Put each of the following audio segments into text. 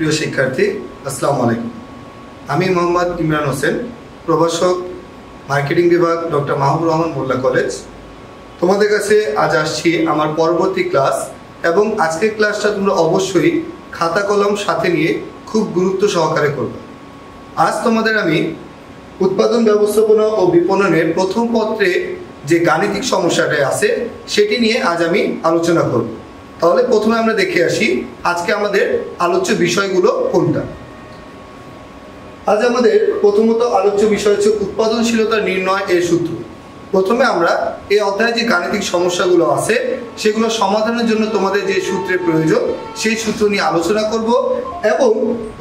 প্রিয় শিক্ষার্থী, আসসালামু আলাইকুম। আমি মোহাম্মদ ইমরান হোসেন, প্রভাষক, মার্কেটিং বিভাগ ডক্টর মাহবুব রহমান মোল্লা কলেজ। তোমাদের কাছে আজ আসছি আমার পরবর্তী ক্লাস এবং আজকের ক্লাসটা তোমরা অবশ্যই খাতা কলম সাথে নিয়ে খুব গুরুত্ব সহকারে করবে। আজ তোমাদের আমি উৎপাদন ব্যবস্থাপনা ও বিপণনের প্রথম পত্রে যে গাণিতিক সমস্যাটা আছে, সেটি নিয়ে আজ আমি আলোচনা করব। তাহলে প্রথমে আমরা দেখে আসি আজকে আমাদের আলোচ্য বিষয়গুলো কোনটা। আজ আমাদের প্রথমত আলোচ্য বিষয় হচ্ছে উৎপাদনশীলতা নির্ণয় এর সূত্র। প্রথমে আমরা এই অধ্যায়ে যে গাণিতিক সমস্যাগুলো আছে, সেগুলো সমাধানের জন্য তোমাদের যে সূত্রের প্রয়োজন, সেই সূত্র নিয়ে আলোচনা করব এবং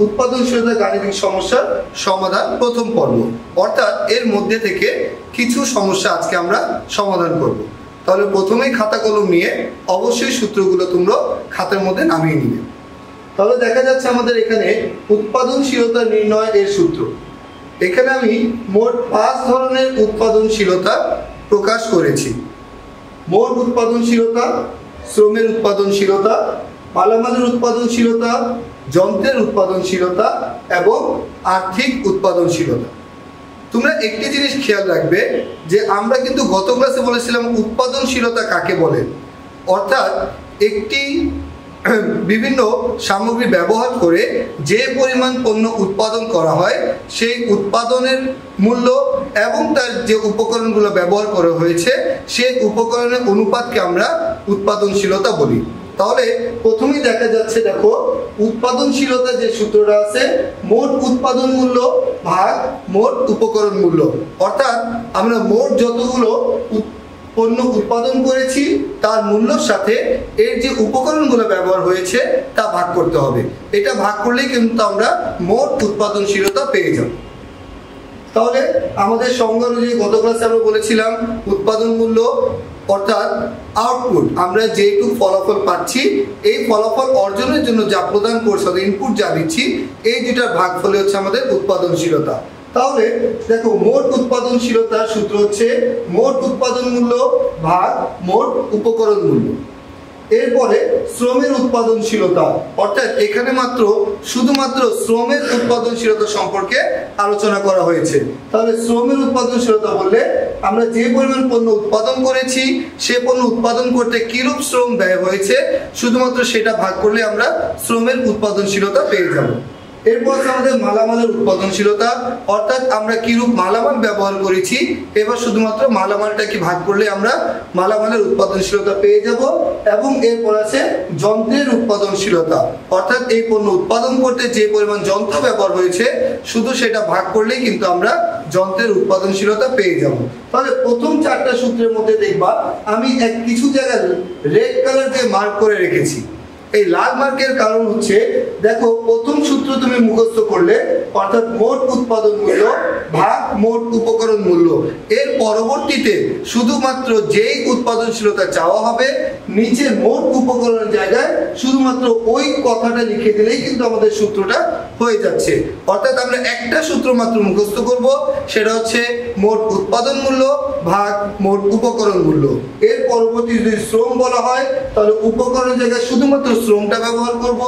উৎপাদনশীলতা গাণিতিক সমস্যার সমাধান প্রথম পর্ব। অর্থাৎ এর মধ্যে থেকে কিছু সমস্যা আজকে আমরা সমাধান করব। তাহলে প্রথমেই খাতা কলম নিয়ে অবশ্যই সূত্রগুলো তোমরা খাতার মধ্যে নামিয়ে নিবে। তাহলে দেখা যাচ্ছে আমাদের এখানে উৎপাদনশীলতা নির্ণয় এর সূত্র। এখানে আমি মোট পাঁচ ধরনের উৎপাদনশীলতা প্রকাশ করেছি। মোট উৎপাদনশীলতা, শ্রমের উৎপাদনশীলতা, মালামালের উৎপাদনশীলতা, যন্ত্রের উৎপাদনশীলতা এবং আর্থিক উৎপাদনশীলতা। তোমরা একটি জিনিস খেয়াল রাখবে যে আমরা কিন্তু গত ক্লাসে বলেছিলাম উৎপাদনশীলতা কাকে বলে? অর্থাৎ একটি বিভিন্ন সামগ্রী ব্যবহার করে যে পরিমাণ পণ্য উৎপাদন করা হয়, সেই উৎপাদনের মূল্য এবং তার যে উপকরণগুলো ব্যবহার করা হয়েছে, সেই উপকরণের অনুপাতকে আমরা উৎপাদনশীলতা বলি। তাহলে প্রথমেই দেখা যাচ্ছে, দেখো, উৎপাদনশীলতা যে সূত্রটা আছে, মোট উৎপাদন মূল্য ভাগ মোট উপকরণ মূল্য। অর্থাৎ আমরা মোট যতগুলো পণ্য উৎপাদন করেছি, তার মূল্যর সাথে এর যে উপকরণগুলো ব্যবহার হয়েছে, তা ভাগ করতে হবে। এটা ভাগ করলেই কিন্তু আমরা মোট উৎপাদনশীলতা পেয়ে যাব। তাহলে আমাদের সংজ্ঞা অনুযায়ী গত ক্লাসে আমরা বলেছিলাম, উৎপাদন মূল্য অর্থাৎ আউটপুট আমরা যেটুকু ফলাফল পাচ্ছি, এই ফলাফল অর্জনের জন্য যা প্রদান করছে ইনপুট যা দিচ্ছি, এই দুটার ভাগ ফলে হচ্ছে আমাদের উৎপাদনশীলতা। তাহলে দেখো, মোট উৎপাদনশীলতার সূত্র হচ্ছে মোট উৎপাদন মূল্য ভাগ মোট উপকরণ মূল্য। এরপরে শ্রমের উৎপাদনশীলতা, অর্থাৎ এখানে মাত্র শুধুমাত্র শ্রমের উৎপাদনশীলতা সম্পর্কে আলোচনা করা হয়েছে। তাহলে শ্রমের উৎপাদনশীলতা বললে আমরা যে পরিমাণ পণ্য উৎপাদন করেছি, সে পণ্য উৎপাদন করতে কিরূপ শ্রম ব্যয় হয়েছে, শুধুমাত্র সেটা ভাগ করলে আমরা শ্রমের উৎপাদনশীলতা পেয়ে যাব। এরপর আমাদের মালামালের উৎপাদনশীলতা, অর্থাৎ আমরা কিরূপ মালামাল ব্যবহার করেছি, এবার শুধুমাত্র মালামালটা কি ভাগ করলে আমরা মালামালের উৎপাদনশীলতা পেয়ে যাব, এবং এরপর আছে যন্ত্রের উৎপাদনশীলতা। অর্থাৎ এই পণ্য উৎপাদন করতে যে পরিমাণ যন্ত্র ব্যবহার হয়েছে, শুধু সেটা ভাগ করলেই কিন্তু আমরা যন্ত্রের উৎপাদনশীলতা পেয়ে যাব। তাহলে প্রথম চারটা সূত্রের মধ্যে দেখবা, আমি এক কিছু জায়গায় রেড কালার দিয়ে মার্ক করে রেখেছি। এই লাল মার্কের কারণ হচ্ছে, দেখো, প্রথম সূত্র তুমি মুখস্থ করলে, অর্থাৎ মোট উৎপাদন মূল্য ভাগ মোট উপকরণ মূল্য। এর পরবর্তীতে শুধুমাত্র যেই উৎপাদনশীলতা চাওয়া হবে, নিচে মোট উপকরণের জায়গায় শুধুমাত্র ওই কথাটা লিখে দিলেই কিন্তু আমাদের সূত্রটা হয়ে যাচ্ছে। অর্থাৎ আমরা একটা সূত্র মাত্র মুখস্থ করব, সেটা হচ্ছে মোট উৎপাদন মূল্য ভাগ মোট উপকরণ মূল্য। এর পরবর্তী যদি শ্রম বলা হয়, তাহলে উপকরণের জায়গায় শুধুমাত্র শ্রমটা ব্যবহার করব,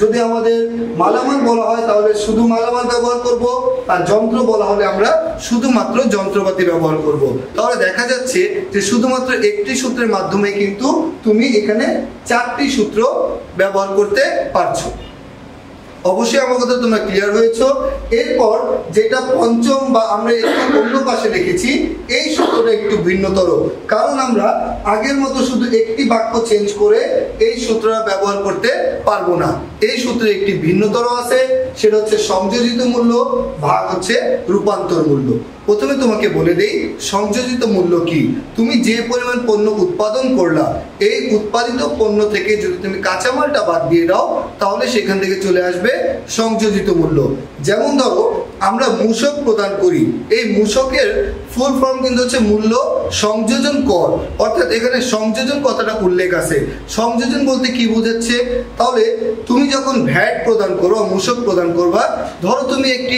যদি আমাদের মালামাল বলা হয় তাহলে শুধু মালামাল ব্যবহার করব, আর যন্ত্র বলা হলে আমরা শুধুমাত্র যন্ত্রপাতি ব্যবহার করব। তাহলে দেখা যাচ্ছে যে শুধুমাত্র একটি সূত্রের মাধ্যমে কিন্তু তুমি এখানে চারটি সূত্র ব্যবহার করতে পারছ। অবশ্যই আমার কথা তোমরা ক্লিয়ার হয়েছ। এরপর যেটা পঞ্চম বা আমরা একটু অন্য পাশে লিখেছি এই সূত্রটা একটু ভিন্নতর। কারণ আমরা আগের মতো শুধু একটি বাক্য চেঞ্জ করে এই সূত্রটা ব্যবহার করতে পারব না। এই সূত্রে একটি ভিন্নতর আছে, সেটা হচ্ছে সংযোজিত মূল্য ভাগ হচ্ছে রূপান্তর মূল্য। প্রথমে তোমাকে বলে দেই, সংযোজিত মূল্য কি? তুমি যে পরিমাণ পণ্য উৎপাদন করলা, এই উৎপাদিত পণ্য থেকে যদি তুমি কাঁচামালটা বাদ দিয়ে দাও, তাহলে সেখান থেকে চলে আসবে সংযোজিত মূল্য। যেমন ধরো, আমরা মূসক প্রদান করি। এই মূসকের ফুল ফর্ম কিন্তু হচ্ছে মূল্য সংযোজন কর। অর্থাৎ এখানে সংযোজন কথাটা উল্লেখ আছে। সংযোজন বলতে কি বোঝাচ্ছে? তাহলে তুমি যখন ভ্যাট প্রদান করো মূসক প্রদান করবা, ধরো তুমি একটি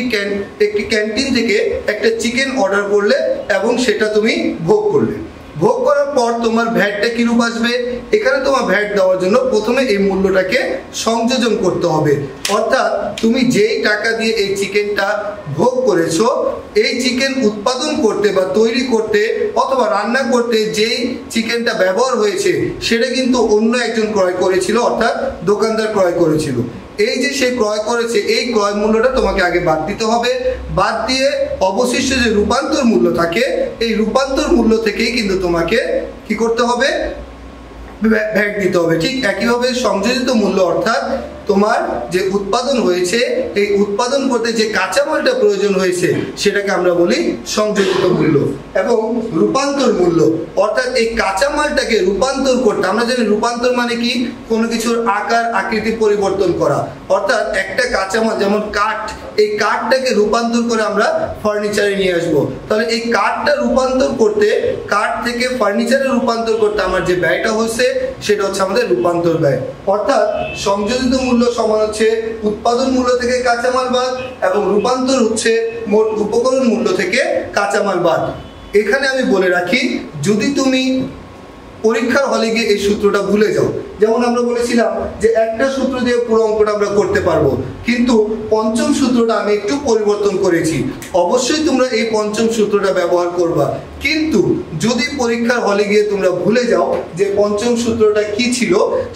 একটি ক্যান্টিন থেকে একটা চিকেন অর্ডার করলে এবং সেটা তুমি ভোগ করলে। ভোগ করার পর তোমার ভ্যাটটা কিরূপ আসবে? এখানে তোমার ভ্যাট দেওয়ার জন্য প্রথমে এই মূল্যটাকে সংযোজন করতে হবে। অর্থাৎ তুমি যেই টাকা দিয়ে এই চিকেনটা ভোগ করেছ, এই চিকেন উৎপাদন করতে বা তৈরি করতে অথবা রান্না করতে যেই চিকেনটা ব্যবহার হয়েছে, সেটা কিন্তু অন্য একজন ক্রয় করেছিল, অর্থাৎ দোকানদার ক্রয় করেছিল। এই যে সে ক্রয় করেছে, এই ক্রয় মূল্যটা তোমাকে আগে বাদ দিতে হবে। বাদ দিয়ে অবশিষ্ট যে রূপান্তর মূল্য থাকে, এই রূপান্তর মূল্য থেকেই কিন্তু তোমাকে কি করতে হবে? ভ্যাট দিতে হবে। ঠিক একইভাবে সংযোজিত মূল্য অর্থাৎ তোমার যে উৎপাদন হয়েছে, এই উৎপাদন করতে যে কাঁচামালটা প্রয়োজন হয়েছে, সেটাকে আমরা বলি সংযোজিত মূল্য এবং রূপান্তর মূল্য। অর্থাৎ এই কাঁচামালটাকে রূপান্তর করতে, আমরা জানি রূপান্তর মানে কি? কোনো কিছুর আকার, আকৃতি পরিবর্তন করা। অর্থাৎ একটা কাঁচামাল, যেমন কাঠ, এই কাঠটাকে রূপান্তর করে আমরা ফার্নিচারে নিয়ে আসব। তাহলে এই কাঠটা রূপান্তর করতে, কাঠ থেকে ফার্নিচারে রূপান্তর করতে আমার যে ব্যয়টা হচ্ছে, সেটা হচ্ছে আমাদের রূপান্তর ব্যয়। অর্থাৎ সংযোজিত মূল্য সমান হচ্ছে উৎপাদন মূল্য থেকে কাঁচামাল বাদ এবং রূপান্তর হচ্ছে মোট উপকরণ মূল্য থেকে কাঁচামাল বাদ। এখানে আমি বলে রাখি, যদি তুমি পরীক্ষার হলে গিয়ে এই সূত্রটা ভুলে যাও, যেমন আমরা বলেছিলাম যে একটা সূত্র দিয়ে পুরো অঙ্কটা আমরা করতে পারব, কিন্তু পঞ্চম সূত্রটা আমি একটু পরিবর্তন করেছি। অবশ্যই তোমরা এই পঞ্চম সূত্রটা ব্যবহার করবা, কিন্তু যদি পরীক্ষার হলে গিয়ে তোমরা ভুলে যাও যে পঞ্চম সূত্রটা কি ছিল,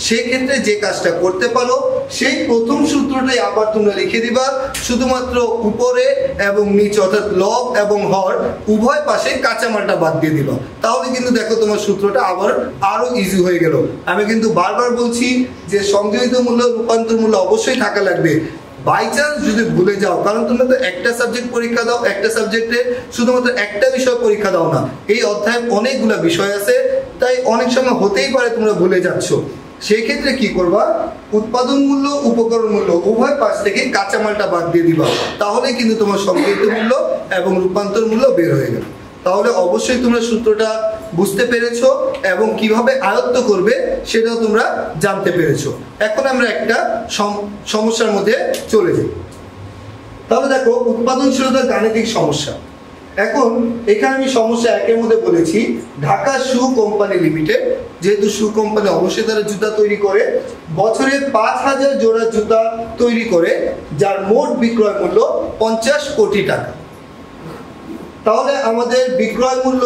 সেক্ষেত্রে যে কাজটা করতে পারো, সেই প্রথম সূত্রটাই আবার তোমরা লিখে দিবা। শুধুমাত্র উপরে এবং নিচে, অর্থাৎ লব এবং হর, উভয় পাশে কাঁচামালটা বাদ দিয়ে দিবা। তাহলে কিন্তু দেখো তোমার সূত্রটা আবার আরও ইজি হয়ে গেল। আমি কিন্তু বারবার বলছি যে সংযোজিত মূল্য, রূপান্তর মূল্য অবশ্যই থাকা লাগবে। বাই চান্স যদি ভুলে যাও, কারণ তোমরা তো একটা সাবজেক্ট পরীক্ষা দাও, একটা সাবজেক্টে শুধুমাত্র একটা বিষয় পরীক্ষা দাও না। এই অধ্যায়ে অনেকগুলো বিষয় আছে, তাই অনেক সময় হতেই পারে তোমরা ভুলে যাচ্ছ। সেই ক্ষেত্রে কি করবা? উৎপাদন মূল্য, উপকরণ মূল্য, উভয় পাশ থেকে কাঁচামালটা বাদ দিয়ে দিবা। তাহলে কিন্তু তোমার সংযোজিত মূল্য এবং রূপান্তর মূল্য বের হয়ে গেল তাহলে অবশ্যই তোমরা সূত্রটা বুঝতে পেরেছ এবং কীভাবে আয়ত্ত করবে সেটাও তোমরা জানতে পেরেছ। এখন আমরা একটা সমস্যার মধ্যে চলে যাই। তাহলে দেখো উৎপাদনশীলতার গাণিতিক সমস্যা। এখন এখানে আমি সমস্যা একের মধ্যে বলেছি। ঢাকা শু কোম্পানি লিমিটেড, যেহেতু শু কোম্পানি অবশ্যই তারা জুতা তৈরি করে, বছরে পাঁচ হাজার জোড়া জুতা তৈরি করে, যার মোট বিক্রয় মূল্য পঞ্চাশ কোটি টাকা। তাহলে আমাদের বিক্রয় মূল্য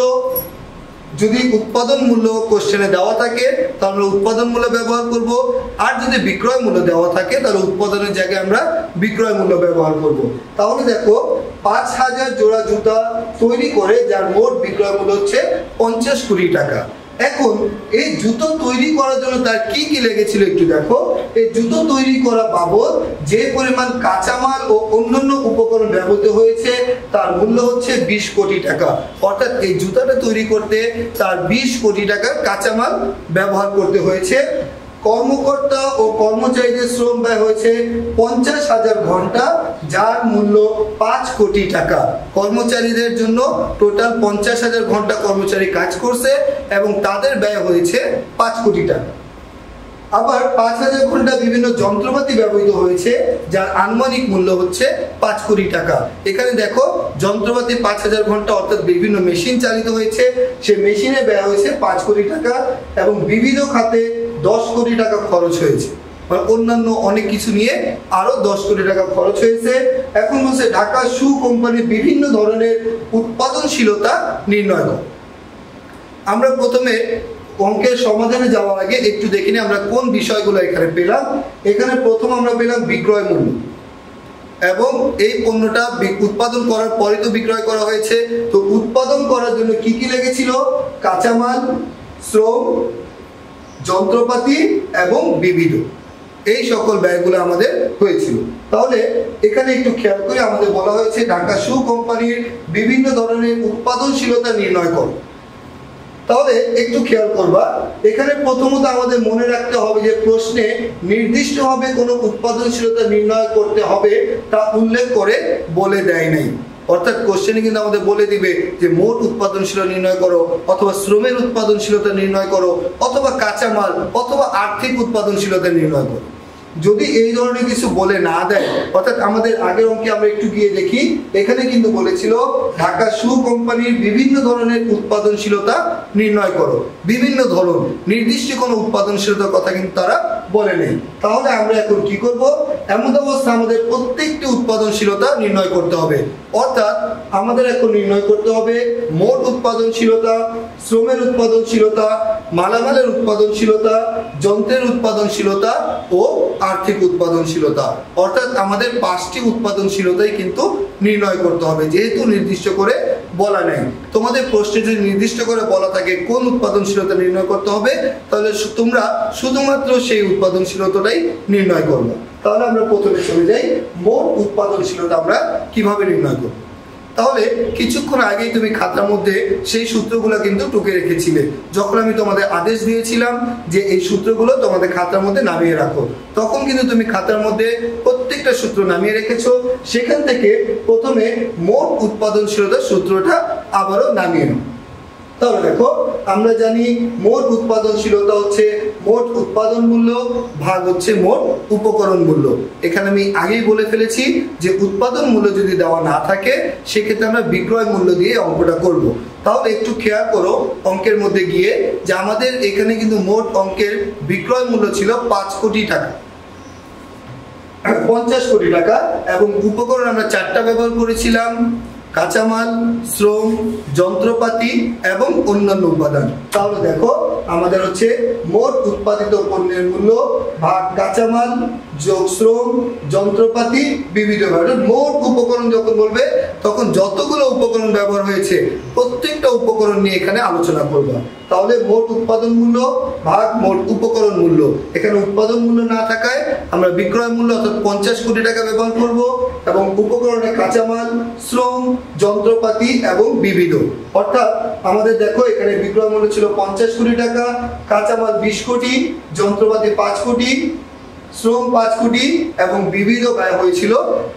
যদি উৎপাদন মূল্য কোশ্চেনে দেওয়া থাকে, তাহলে আমরা উৎপাদন মূল্য ব্যবহার করব। আর যদি বিক্রয় মূল্য দেওয়া থাকে, তাহলে উৎপাদনের জায়গায় আমরা বিক্রয় মূল্য ব্যবহার করব। তাহলে দেখো, পাঁচ হাজার জোড়া জুতা তৈরি করে, যার মোট বিক্রয় মূল্য হচ্ছে পঞ্চাশ কোটি টাকা। এখন এই জুতো তৈরি করার জন্য তার কি কি লেগেছিল একটু দেখো। এই জুতো তৈরি করা বাবদ যে পরিমাণ কাঁচামাল ও অন্যান্য উপকরণ ব্যবহৃত হয়েছে, তার মূল্য হচ্ছে বিশ কোটি টাকা। অর্থাৎ এই জুতাটা তৈরি করতে তার বিশ কোটি টাকার কাঁচামাল ব্যবহার করতে হয়েছে। কর্মকর্তা ও কর্মচারীদের শ্রম ব্যয় হয়েছে পঞ্চাশ হাজার ঘণ্টা, যার মূল্য পাঁচ কোটি টাকা। কর্মচারীদের জন্য টোটাল পঞ্চাশ হাজার ঘণ্টা কর্মচারী কাজ করছে এবং তাদের ব্যয় হয়েছে পাঁচ কোটি টাকা। আবার পাঁচ হাজার ঘণ্টা বিভিন্ন যন্ত্রপাতি ব্যবহৃত হয়েছে, যার আনুমানিক মূল্য হচ্ছে পাঁচ কোটি টাকা। এখানে দেখো, যন্ত্রপাতি পাঁচ হাজার ঘণ্টা, অর্থাৎ বিভিন্ন মেশিন চালিত হয়েছে। সে মেশিনে ব্যয় হয়েছে পাঁচ কোটি টাকা এবং বিবিধ খাতে দশ কোটি টাকা খরচ হয়েছে। মানে অন্যান্য অনেক কিছু নিয়ে আরও দশ কোটি টাকা খরচ হয়েছে। এখন বলছে ঢাকা শু কোম্পানির বিভিন্ন ধরনের উৎপাদনশীলতা নির্ণয় করে। আমরা প্রথমে অঙ্কের সমাধানে যাওয়ার আগে একটু দেখে নিই আমরা কোন বিষয়গুলো এখানে পেলাম। এখানে প্রথম আমরা পেলাম বিক্রয় মূল্য। এবং এই পণ্যটা উৎপাদন করার পরে তো বিক্রয় করা হয়েছে। তো উৎপাদন করার জন্য কি কি লেগেছিল? কাঁচামাল, শ্রম যন্ত্রপাতি এবং বিবিধ। এই সকল ব্যয়গুলো আমাদের হয়েছিল। তাহলে এখানে একটু খেয়াল করে আমাদের বলা হয়েছে, ঢাকা শু কোম্পানির বিভিন্ন ধরনের উৎপাদনশীলতা নির্ণয় করো। তাহলে একটু খেয়াল করবা, এখানে প্রথমত আমাদের মনে রাখতে হবে যে প্রশ্নে নির্দিষ্টভাবে কোনো উৎপাদনশীলতা নির্ণয় করতে হবে তা উল্লেখ করে বলে দেয় নাই। অর্থাৎ কোশ্চেনে কিন্তু আমাদের বলে দিবে যে মোট উৎপাদনশীলতা নির্ণয় করো, অথবা শ্রমের উৎপাদনশীলতা নির্ণয় করো, অথবা কাঁচামাল, অথবা আর্থিক উৎপাদনশীলতা নির্ণয় করো। যদি এই ধরনের কিছু বলে না দেয়, অর্থাৎ আমাদের আগের অঙ্কে আমরা একটু গিয়ে দেখি, এখানে কিন্তু বলেছিল, ঢাকা সু কোম্পানির বিভিন্ন ধরনের উৎপাদনশীলতা নির্ণয় করো। বিভিন্ন ধরন, নির্দিষ্ট কোনো উৎপাদনশীলতার কথা কিন্তু তারা বলে নেই। তাহলে আমরা এখন কি করব? এমন অবস্থা আমাদের প্রত্যেকটি উৎপাদনশীলতা নির্ণয় করতে হবে। অর্থাৎ আমাদের এখন নির্ণয় করতে হবে মোট উৎপাদনশীলতা, শ্রমের উৎপাদনশীলতা, মালামালের উৎপাদনশীলতা, যন্ত্রের উৎপাদনশীলতা ও আর্থিক উৎপাদনশীলতা। অর্থাৎ আমাদের পাঁচটি উৎপাদনশীলতাই কিন্তু নির্ণয় করতে হবে, যেহেতু নির্দিষ্ট করে বলা নেই। তোমাদের প্রশ্নে যদি নির্দিষ্ট করে বলা থাকে কোন উৎপাদনশীলতা নির্ণয় করতে হবে, তাহলে তোমরা শুধুমাত্র সেই উৎপাদনশীলতাটাই নির্ণয় করবে। তাহলে আমরা প্রথমে চলে যাই, মোট উৎপাদনশীলতা আমরা কীভাবে নির্ণয় করব? তাহলে কিছুক্ষণ আগেই তুমি খাতার মধ্যে সেই সূত্রগুলো কিন্তু টুকে রেখেছিলে। যখন আমি তোমাদের আদেশ দিয়েছিলাম যে এই সূত্রগুলো তোমাদের খাতার মধ্যে নামিয়ে রাখো, তখন কিন্তু তুমি খাতার মধ্যে প্রত্যেকটা সূত্র নামিয়ে রেখেছো। সেখান থেকে প্রথমে মোট উৎপাদনশীলতার সূত্রটা আবারও নামিয়ে নাও। তাহলে দেখো, আমরা জানি মোট উৎপাদনশীলতা হচ্ছে, মোট উৎপাদন মূল্য ভাগ হচ্ছে মোট উপকরণ মূল্য। এখানে আমি আগেই বলে ফেলেছি যে উৎপাদন মূল্য যদি দেওয়া না থাকে, সেক্ষেত্রে আমরা বিক্রয় মূল্য দিয়ে অঙ্কটা করব। তাহলে একটু খেয়াল করো, অঙ্কের মধ্যে গিয়ে যে আমাদের এখানে কিন্তু মোট অঙ্কের বিক্রয় মূল্য ছিল পাঁচ কোটি টাকা। পঞ্চাশ কোটি টাকা এবং উপকরণ আমরা চারটা ব্যবহার করেছিলাম। কাঁচামাল, শ্রম, যন্ত্রপাতি এবং অন্যান্য উপাদান। তাহলে দেখো, আমাদের হচ্ছে মোট উৎপাদিত পণ্যের মূল্য, ভাগ কাঁচামাল যোগ শ্রম যন্ত্রপাতি বিবিধ মোট উপকরণ যখন বলবে তখন যতগুলো উপকরণ ব্যবহার হয়েছে, প্রত্যেকটা উপকরণ নিয়ে এখানে আলোচনা করব। তাহলে মোট উৎপাদন মূল্য, ভাগ মোট উপকরণ মূল্য। এখানে উৎপাদন মূল্য না থাকায় আমরা বিক্রয় মূল্য অর্থাৎ পঞ্চাশ কোটি টাকা ব্যবহার করব এবং উপকরণে কাঁচামাল, শ্রম, যন্ত্রপাতি এবং বিবিধ। অর্থাৎ আমাদের দেখো, এখানে বিক্রয় মূল্য ছিল পঞ্চাশ কোটি টাকা, কাঁচামাল বিশ কোটি, যন্ত্রপাতি পাঁচ কোটি শ্রম পাঁচ কোটি এবং বিবিধ ব্যয় হয়েছিল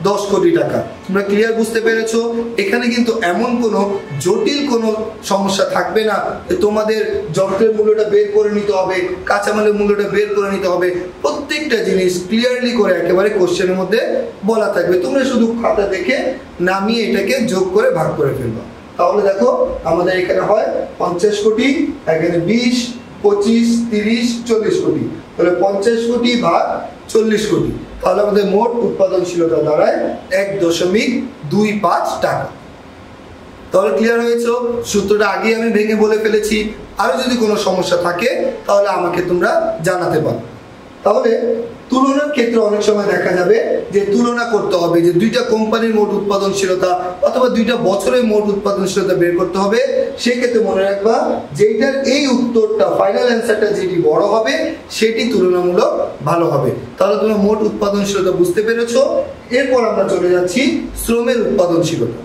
দশ কোটি টাকা। তোমরা ক্লিয়ার বুঝতে পেরেছ? এখানে কিন্তু এমন কোনো জটিল কোনো সমস্যা থাকবে না তোমাদের যন্ত্রের মূল্যটা বের করে নিতে হবে, কাঁচামালের মূল্যটা বের করে নিতে হবে। প্রত্যেকটা জিনিস ক্লিয়ারলি করে একেবারে কোশ্চেনের মধ্যে বলা থাকবে। তোমরা শুধু খাতা দেখে নামিয়ে এটাকে যোগ করে ভাগ করে ফেলবা। তাহলে দেখো, আমাদের এখানে হয় পঞ্চাশ কোটি, এখানে বিশ পঁচিশ, তিরিশ, চল্লিশ কোটি। তাহলে পঞ্চাশ কোটি ভাগ চল্লিশ কোটি। তাহলে আমাদের মোট উৎপাদনশীলতা দাঁড়ায় এক দশমিক দুই পাঁচ টাকা। তাহলে ক্লিয়ার হয়েছে? সূত্রটা আগে আমি ভেঙে বলে ফেলেছি। আরও যদি কোনো সমস্যা থাকে, তাহলে আমাকে তোমরা জানাতে পারো। তাহলে তুলনার ক্ষেত্রে অনেক সময় দেখা যাবে যে তুলনা করতে হবে, যে দুইটা কোম্পানির মোট উৎপাদনশীলতা অথবা দুইটা বছরের মোট উৎপাদনশীলতা বের করতে হবে। সেক্ষেত্রে মনে রাখবা যেটার এই উত্তরটা ফাইনাল অ্যান্সারটা যেটি বড় হবে, সেটি তুলনামূলক ভালো হবে। তাহলে তোমরা মোট উৎপাদনশীলতা বুঝতে পেরেছ। এরপর আমরা চলে যাচ্ছি শ্রমের উৎপাদনশীলতা।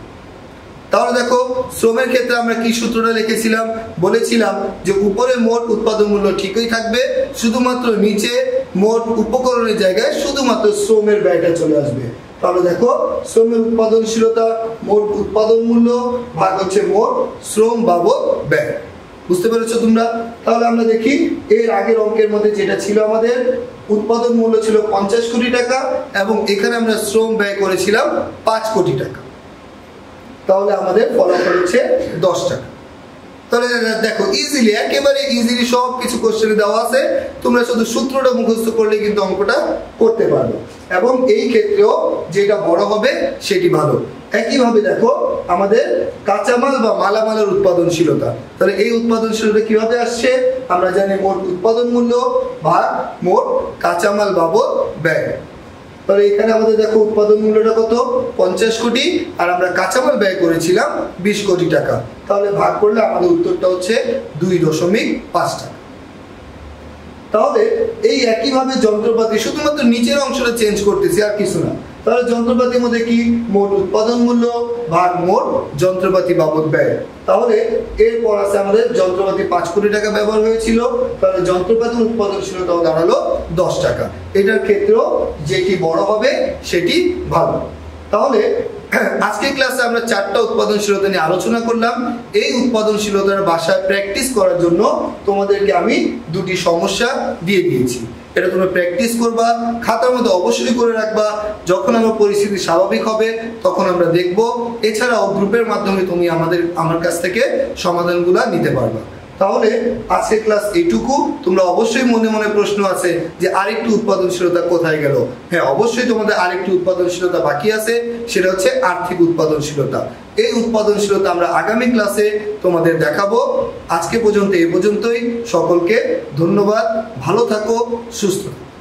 তাহলে দেখো, শ্রমের ক্ষেত্রে আমরা কি সূত্রটা লিখেছিলাম? বলেছিলাম যে উপরে মোট উৎপাদন মূল্য ঠিকই থাকবে, শুধুমাত্র নিচে মোট উপকরণের জায়গায় শুধুমাত্র শ্রমের ব্যয়টা চলে আসবে। তাহলে দেখো, শ্রমের উৎপাদনশীলতা মোট উৎপাদন মূল্য ভাগ হচ্ছে মোট শ্রম বাবদ ব্যয়। বুঝতে পেরেছ তোমরা? তাহলে আমরা দেখি, এর আগের অঙ্কের মধ্যে যেটা ছিল আমাদের, উৎপাদন মূল্য ছিল পঞ্চাশ কোটি টাকা এবং এখানে আমরা শ্রম ব্যয় করেছিলাম পাঁচ কোটি টাকা। তাহলে আমাদের ফলাফল হচ্ছে দশ টাকা। তাহলে, দেখো ইজিলি একেবারে ইজিলি সব কিছু কোশ্চেনে দেওয়া আছে। তোমরা শুধু সূত্রটা মুখস্থ করলে কিন্তু অঙ্কটা করতে পারবে। এবং এই ক্ষেত্রেও যেটা বড় হবে, সেটি ভালো। একইভাবে দেখো, আমাদের কাঁচামাল বা মালামালের উৎপাদনশীলতা। তাহলে এই উৎপাদনশীলতা কীভাবে আসছে? আমরা জানি মোট উৎপাদন মূল্য বা মোট কাঁচামাল বাবদ ব্যয়। তাহলে এখানে আমাদের দেখো উৎপাদন মূল্যটা কত? পঞ্চাশ কোটি। আর আমরা কাঁচামাল ব্যয় করেছিলাম বিশ কোটি টাকা। তাহলে ভাগ করলে আমাদের উত্তরটা হচ্ছে দুই দশমিক পাঁচ টাকা। তাহলে এই একইভাবে যন্ত্রপাতি, শুধুমাত্র নিচের অংশটা চেঞ্জ করতেছি, আর কিছু না। তাহলে যন্ত্রপাতির মধ্যে কি? মোট উৎপাদন মূল্য। ভাগ মোট যন্ত্রপাতি বাবদ ব্যয়। তাহলে এরপর আছে আমাদের যন্ত্রপাতি পাঁচ কোটি টাকা ব্যবহার হয়েছিল, তাহলে যন্ত্রপাতি উৎপাদনশীলতাও দাঁড়াল দশ টাকা। এটার ক্ষেত্রেও যেটি বড় হবে, সেটি ভালো। তাহলে আজকের ক্লাসে আমরা চারটা উৎপাদনশীলতা নিয়ে আলোচনা করলাম। এই উৎপাদনশীলতার বাসায় প্র্যাকটিস করার জন্য তোমাদেরকে আমি দুটি সমস্যা দিয়ে দিয়েছি। এটা তোমরা প্র্যাকটিস করবা, খাতার মধ্যে অবশ্যই করে রাখবা। যখন আমার পরিস্থিতি স্বাভাবিক হবে, তখন আমরা দেখব। এছাড়াও গ্রুপের মাধ্যমে তুমি আমাদের, আমার কাছ থেকে সমাধানগুলো নিতে পারবা। তাহলে আজকে ক্লাস এইটুকু। তোমরা অবশ্যই মনে মনে প্রশ্ন আছে যে আরেকটু উৎপাদনশীলতা কোথায় গেল? হ্যাঁ অবশ্যই তোমাদের আরেকটি উৎপাদনশীলতা বাকি আছে, সেটা হচ্ছে আর্থিক উৎপাদনশীলতা। এই উৎপাদনশীলতা আমরা আগামী ক্লাসে তোমাদের দেখাবো। আজকে পর্যন্ত এই পর্যন্তই। সকলকে ধন্যবাদ। ভালো থাকো, সুস্থ থাকো।